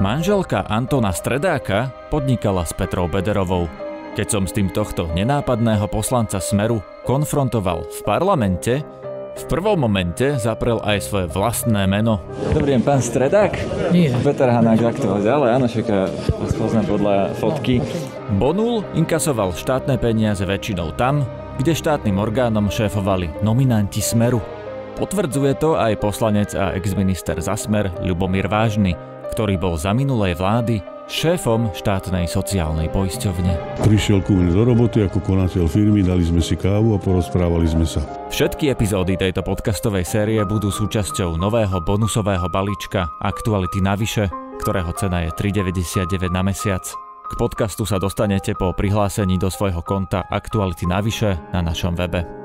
Manželka Antona Stredáka podnikala s Petrou Bederovou. Keď som s tým tohto nenápadného poslanca Smeru konfrontoval v parlamente, v prvom momente zaprel aj svoje vlastné meno. Dobrý deň, pán Stredák? Nie. Peter Hanák, ak to ale áno, však vás poznám podľa fotky. Bonul inkasoval štátne peniaze väčšinou tam, kde štátnym orgánom šéfovali nominanti Smeru. Potvrdzuje to aj poslanec a exminister za Smer Ľubomír Vážny, ktorý bol za minulej vlády šéfom štátnej sociálnej poisťovne. Prišiel ku mne do roboty ako konateľ firmy, dali sme si kávu a porozprávali sme sa. Všetky epizódy tejto podcastovej série budú súčasťou nového bonusového balíčka Aktuality navyše, ktorého cena je 3,99 na mesiac. K podcastu sa dostanete po prihlásení do svojho konta Aktuality navyše na našom webe.